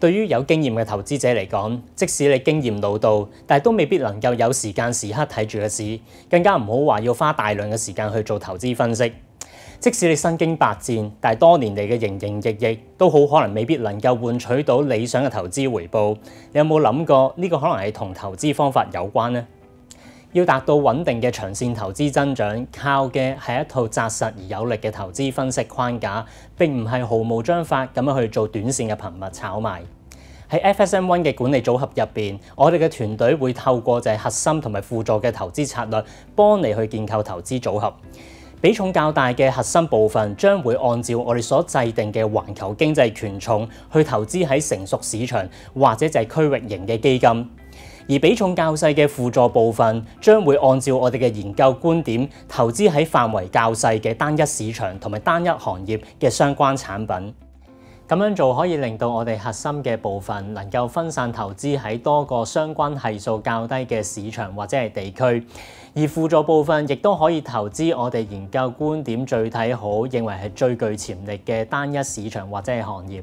對於有經驗嘅投資者嚟講，即使你經驗老道，但系都未必能夠有時間時刻睇住個市，更加唔好話要花大量嘅時間去做投資分析。即使你身經百戰，但系多年嚟嘅營營役役，都好可能未必能夠換取到理想嘅投資回報。你有冇諗過呢個可能係同投資方法有關呢？要達到穩定嘅長線投資增長，靠嘅係一套紮實而有力嘅投資分析框架，並唔係毫無章法咁樣去做短線嘅頻密炒賣。喺 FSM One 嘅管理組合入邊，我哋嘅團隊會透過就係核心同埋輔助嘅投資策略，幫你去建構投資組合。比重較大嘅核心部分將會按照我哋所制定嘅環球經濟權重去投資喺成熟市場或者就係區域型嘅基金。而比重較細嘅輔助部分，將會按照我哋嘅研究觀點，投資喺範圍較細嘅單一市場同埋單一行業嘅相關產品。咁樣做可以令到我哋核心嘅部分能夠分散投資喺多個相關係數較低嘅市場或者係地區，而輔助部分亦都可以投資我哋研究觀點最睇好、認為係最具潛力嘅單一市場或者係行業。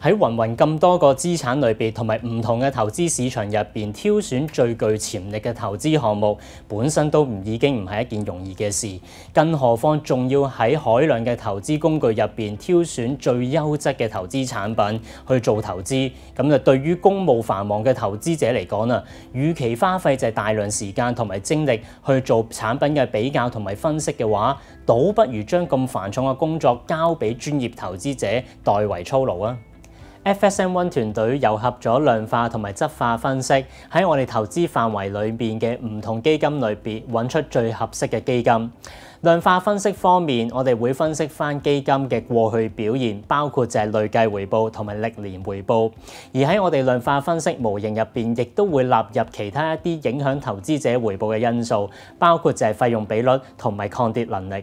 喺芸芸咁多個資產類別同埋唔同嘅投資市場入邊，挑選最具潛力嘅投資項目，本身都唔已經唔係一件容易嘅事。更何況仲要喺海量嘅投資工具入邊挑選最優質嘅投資產品去做投資，咁就對於公務繁忙嘅投資者嚟講啊，與其花費就係大量時間同埋精力去做產品嘅比較同埋分析嘅話，倒不如將咁繁重嘅工作交俾專業投資者代為操勞啊！FSM One 團隊糅合咗量化同埋質化分析，喺我哋投資範圍裏邊嘅唔同基金類別揾出最合適嘅基金。量化分析方面，我哋會分析翻基金嘅過去表現，包括就係累計回報同埋歷年回報。而喺我哋量化分析模型入邊，亦都會納入其他一啲影響投資者回報嘅因素，包括就係費用比率同埋抗跌能力。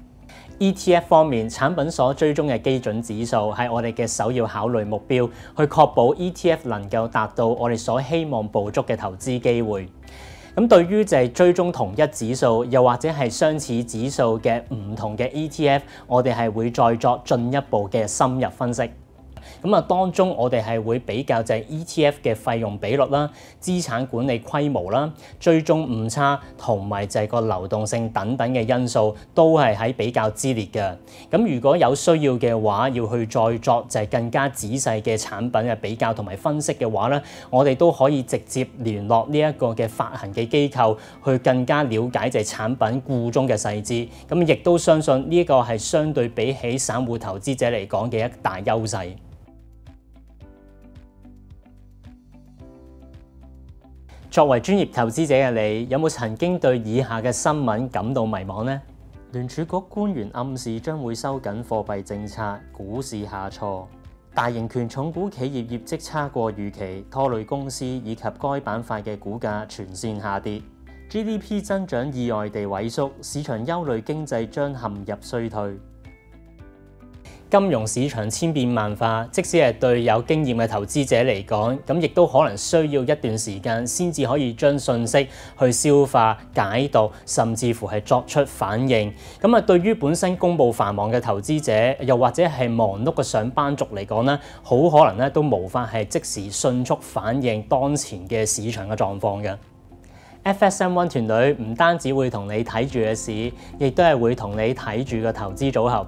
ETF 方面，產品所追蹤嘅基準指數係我哋嘅首要考慮目標，去確保 ETF 能夠達到我哋所希望捕捉嘅投資機會。咁對於就係追蹤同一指數，又或者係相似指數嘅唔同嘅 ETF，我哋係會再作進一步嘅深入分析。咁啊，當中我哋係會比較就係 ETF 嘅費用比率啦、資產管理規模啦、追蹤誤差同埋就係個流動性等等嘅因素，都係喺比較之列嘅。咁如果有需要嘅話，要去再作就係更加仔細嘅產品嘅比較同埋分析嘅話咧，我哋都可以直接聯絡呢一個嘅發行嘅機構，去更加了解就係產品故中嘅細節。咁亦都相信呢一個係相對比起散戶投資者嚟講嘅一大優勢。作為專業投資者嘅你，有冇曾經對以下嘅新聞感到迷茫呢？聯儲局官員暗示將會收緊貨幣政策，股市下挫；大型權重股企業業績差過預期，拖累公司以及該板塊嘅股價全線下跌。GDP 增長意外地萎縮，市場憂慮經濟將陷入衰退。金融市場千變萬化，即使係對有經驗嘅投資者嚟講，咁亦都可能需要一段時間先至可以將信息去消化、解讀，甚至乎係作出反應。咁啊，對於本身公佈繁忙嘅投資者，又或者係忙碌嘅上班族嚟講咧，好可能咧都無法係即時迅速反應當前嘅市場嘅狀況嘅。FSM One 團隊唔單止會同你睇住嘅市，亦都係會同你睇住個投資組合。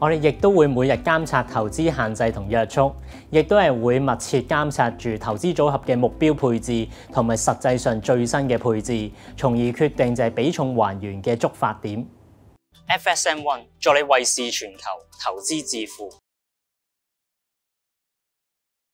我哋亦都會每日監察投資限制同約束，亦都係會密切監察住投資組合嘅目標配置同埋實際上最新嘅配置，從而決定就係比重還原嘅觸發點。FSM One 助你為市全球投資致富。